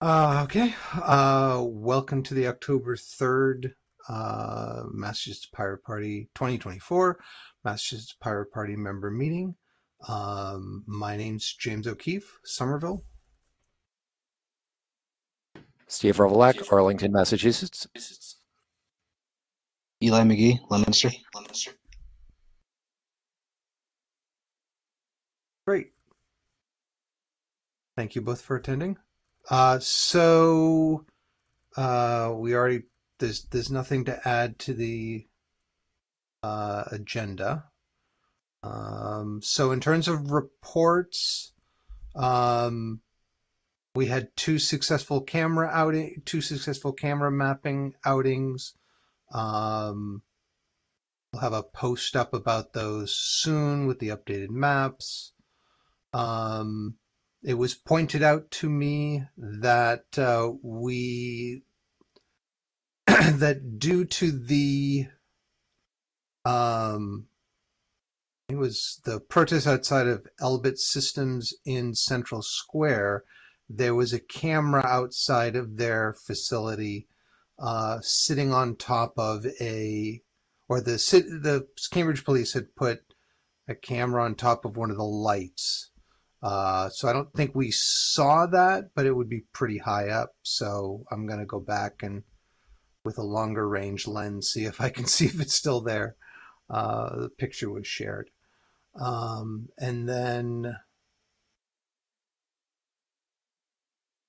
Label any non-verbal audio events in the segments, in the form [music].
Uh, okay. Uh, welcome to the October 3rd uh, Massachusetts Pirate Party 2024 Massachusetts Pirate Party member meeting. Um, my name's James O'Keefe, Somerville. Steve Revilak, Arlington, Massachusetts. Eli McGee, Leominster. Great. Thank you both for attending. Uh, so uh, we already there's there's nothing to add to the uh, agenda. Um, so in terms of reports, um, we had two successful camera outing, two successful camera mapping outings. Um, we'll have a post up about those soon with the updated maps. Um, it was pointed out to me that uh, we [clears throat] that due to the um it was the protest outside of Elbit Systems in Central Square there was a camera outside of their facility uh, sitting on top of a or the the Cambridge police had put a camera on top of one of the lights uh, so I don't think we saw that, but it would be pretty high up. So I'm going to go back and with a longer range lens, see if I can [laughs] see if it's still there. Uh, the picture was shared. Um, and then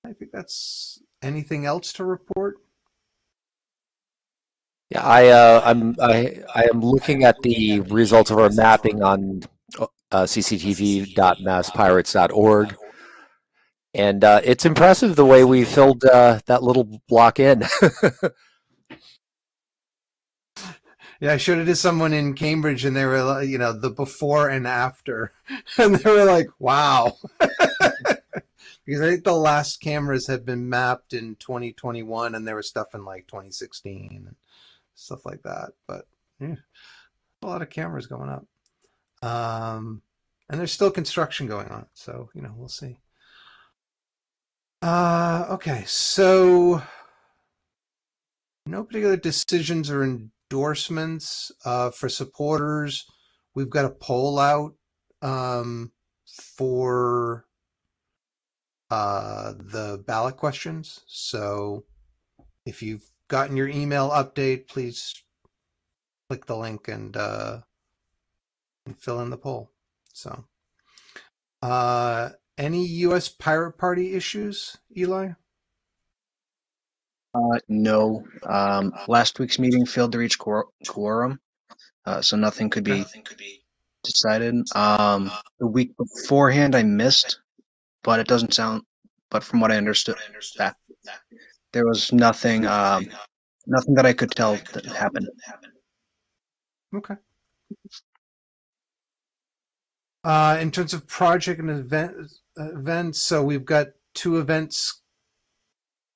I think that's anything else to report. Yeah, I, uh, I'm I, I am looking at the results of our mapping on uh, cctv.masspirates.org. And uh, it's impressive the way we filled uh, that little block in. [laughs] yeah, I showed it to someone in Cambridge, and they were, like, you know, the before and after, [laughs] and they were like, "Wow," [laughs] because I think the last cameras had been mapped in 2021, and there was stuff in like 2016 and stuff like that. But yeah, a lot of cameras going up. Um, and there's still construction going on, so you know we'll see. Uh, okay, so no particular decisions or endorsements uh, for supporters. We've got a poll out um, for uh, the ballot questions. So if you've gotten your email update, please click the link and uh, and fill in the poll. So, uh, any U.S. pirate party issues, Eli? Uh, no. Um, last week's meeting failed to reach quorum, uh, so nothing could be nothing could be decided. Um, the week beforehand, I missed, but it doesn't sound. But from what I understood, that there was nothing, um, nothing that I could tell that happened. Okay. Uh, in terms of project and event events, so we've got two events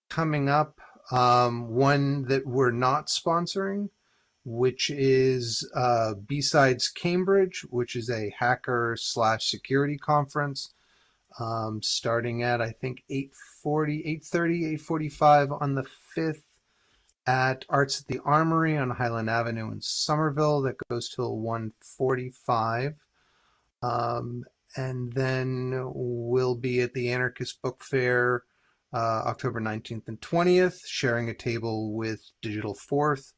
coming up. Um, one that we're not sponsoring, which is uh, B-Sides Cambridge, which is a hacker slash security conference, um, starting at I think 8:40, 8:30, 8:45 on the 5th at Arts at the Armory on Highland Avenue in Somerville. That goes till 1:45. Um, and then we'll be at the Anarchist Book Fair uh, October 19th and 20th, sharing a table with Digital Fourth,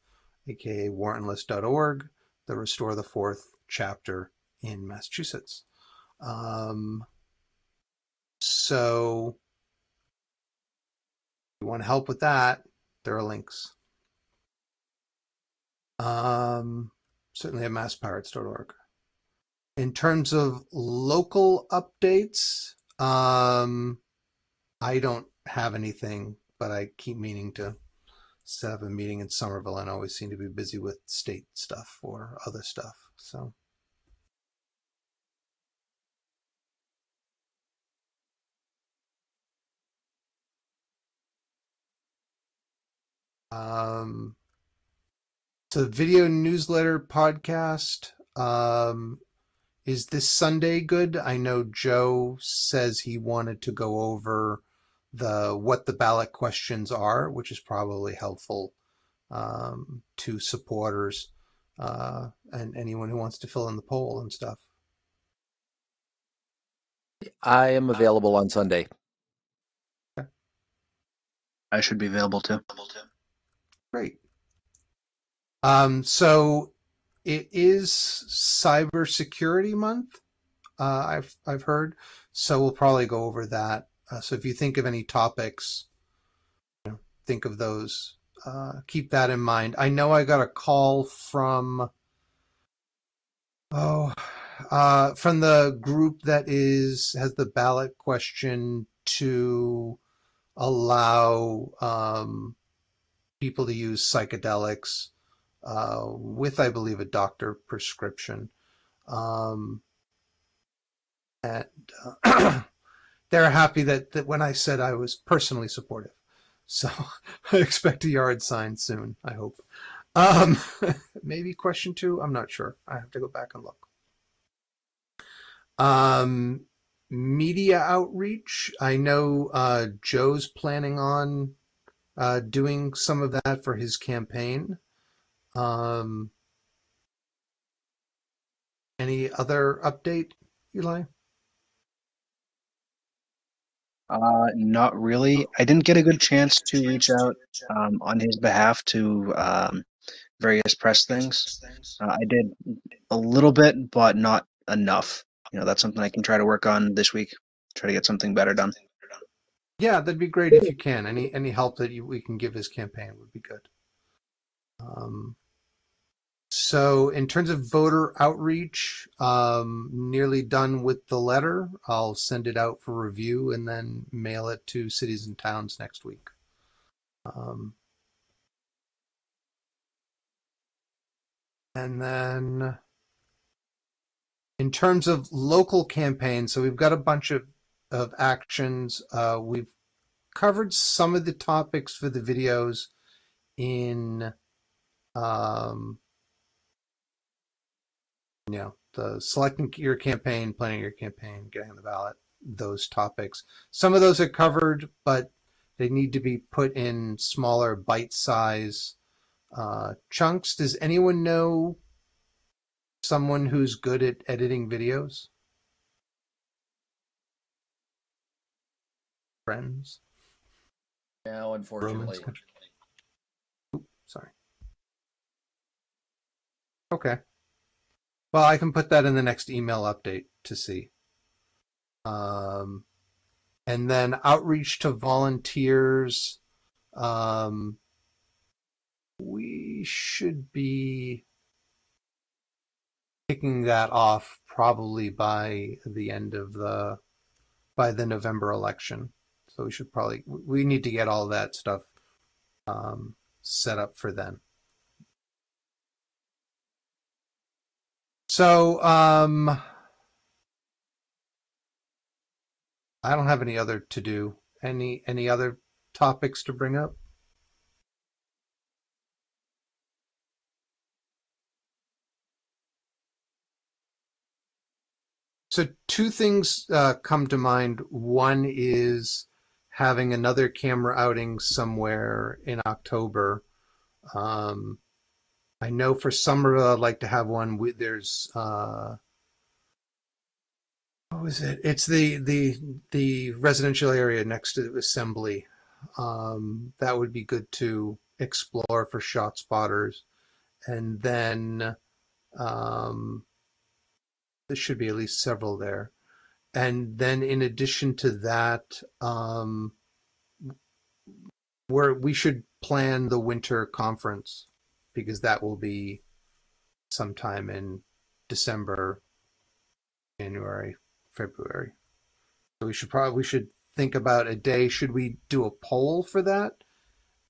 aka warrantless.org, the Restore the Fourth chapter in Massachusetts. Um, so, if you want to help with that, there are links. Um, certainly at masspirates.org in terms of local updates, um, I don't have anything, but I keep meaning to set up a meeting in Somerville and always seem to be busy with state stuff or other stuff. So. Um, so video newsletter podcast um, is this Sunday good? I know Joe says he wanted to go over the what the ballot questions are, which is probably helpful um, to supporters uh, and anyone who wants to fill in the poll and stuff. I am available on Sunday. I should be available too. Great. Um, so it is Cybersecurity Month. Uh, I've I've heard, so we'll probably go over that. Uh, so if you think of any topics, you know, think of those. Uh, keep that in mind. I know I got a call from oh uh, from the group that is has the ballot question to allow um, people to use psychedelics uh, with, I believe, a doctor prescription. Um, and uh, [clears throat] they're happy that, that when I said I was personally supportive. So [laughs] I expect a yard sign soon, I hope. Um, [laughs] maybe question two, I'm not sure. I have to go back and look. Um, media outreach. I know uh, Joe's planning on uh, doing some of that for his campaign. Um, any other update, Eli? Uh, not really. I didn't get a good chance to reach out um, on his behalf to um, various press things. Uh, I did a little bit, but not enough. You know, that's something I can try to work on this week. Try to get something better done. Yeah, that'd be great if you can. Any any help that you, we can give his campaign would be good. Um, so, in terms of voter outreach, um, nearly done with the letter. I'll send it out for review and then mail it to cities and towns next week. Um, and then, in terms of local campaigns, so we've got a bunch of, of actions. Uh, we've covered some of the topics for the videos in um, you know, the selecting your campaign, planning your campaign, getting on the ballot, those topics. Some of those are covered, but they need to be put in smaller bite size uh, chunks. Does anyone know someone who's good at editing videos? Friends? No, unfortunately. Romans? Oop, sorry. Okay. Well, I can put that in the next email update to see. Um, and then outreach to volunteers. Um, we should be kicking that off probably by the end of the by the November election. So we should probably we need to get all that stuff um, set up for then. So um, I don't have any other to do. Any any other topics to bring up? So two things uh, come to mind. One is having another camera outing somewhere in October. Um, I know for summer I'd like to have one. There's uh, what was it? It's the the the residential area next to Assembly. Um, that would be good to explore for shot spotters, and then um, there should be at least several there. And then in addition to that, um, where we should plan the winter conference because that will be sometime in December, January, February. So we should probably we should think about a day. Should we do a poll for that?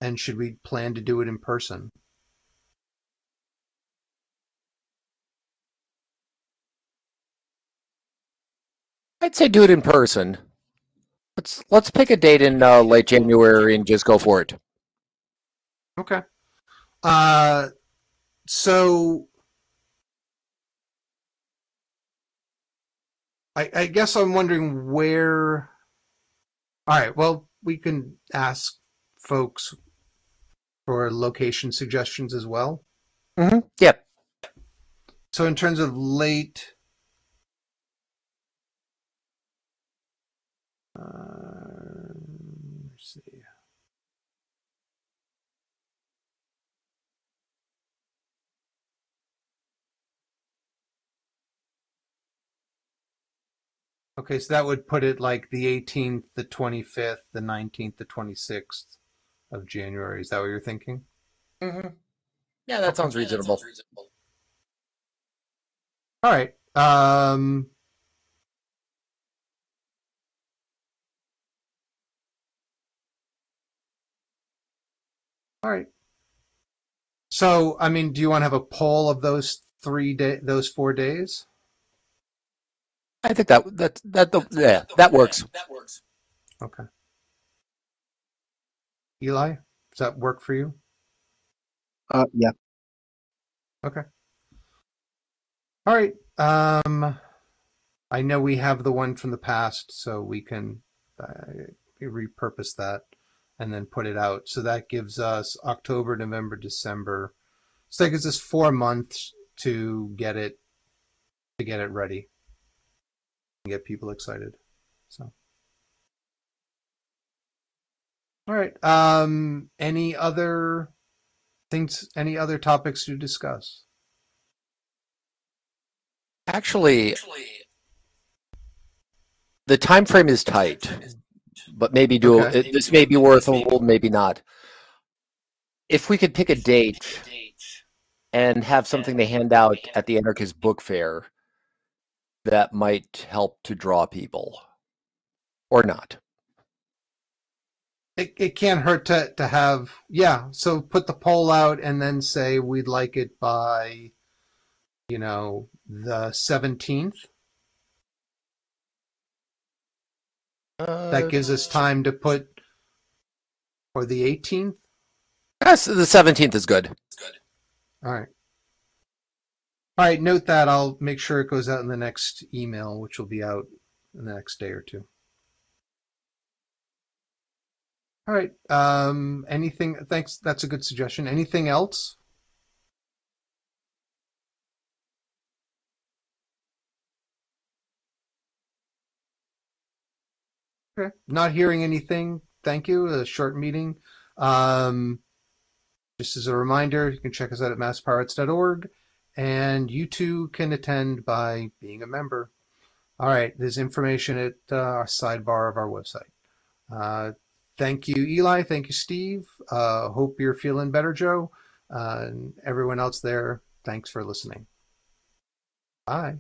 And should we plan to do it in person? I'd say do it in person. Let's let's pick a date in uh, late January and just go for it. Okay. Uh, so I, I guess I'm wondering where. All right. Well, we can ask folks for location suggestions as well. hmm Yep. So in terms of late, uh, Okay, so that would put it like the 18th, the 25th, the 19th, the 26th of January. Is that what you're thinking? hmm Yeah, that sounds reasonable. All right. Um, all right. So, I mean, do you want to have a poll of those three day, those four days? I think that that that the, yeah that works. That works. Okay. Eli, does that work for you? Uh, yeah. Okay. All right. Um, I know we have the one from the past, so we can uh, repurpose that and then put it out. So that gives us October, November, December. So that gives us four months to get it to get it ready and get people excited. So. All right. Um, any other things? Any other topics to discuss? Actually, the time frame is tight, but maybe do Okay. it, this may be worth a little, maybe not. If we could pick a date and have something to hand out at the Anarchist Book Fair, that might help to draw people, or not. It, it can't hurt to, to have, yeah. So put the poll out and then say we'd like it by, you know, the 17th. That gives us uh, time to put, or the 18th. Yes, the seventeenth is good it's good. All right. All right. Note that I'll make sure it goes out in the next email, which will be out in the next day or two. All right. Um, anything? Thanks. That's a good suggestion. Anything else? Okay. Not hearing anything. Thank you. A short meeting. Um, just as a reminder, you can check us out at masspirates.org, and you too can attend by being a member. All right, there's information at uh, our sidebar of our website. Uh, thank you, Eli. Thank you, Steve. Uh, hope you're feeling better, Joe. Uh, and everyone else there, thanks for listening. Bye.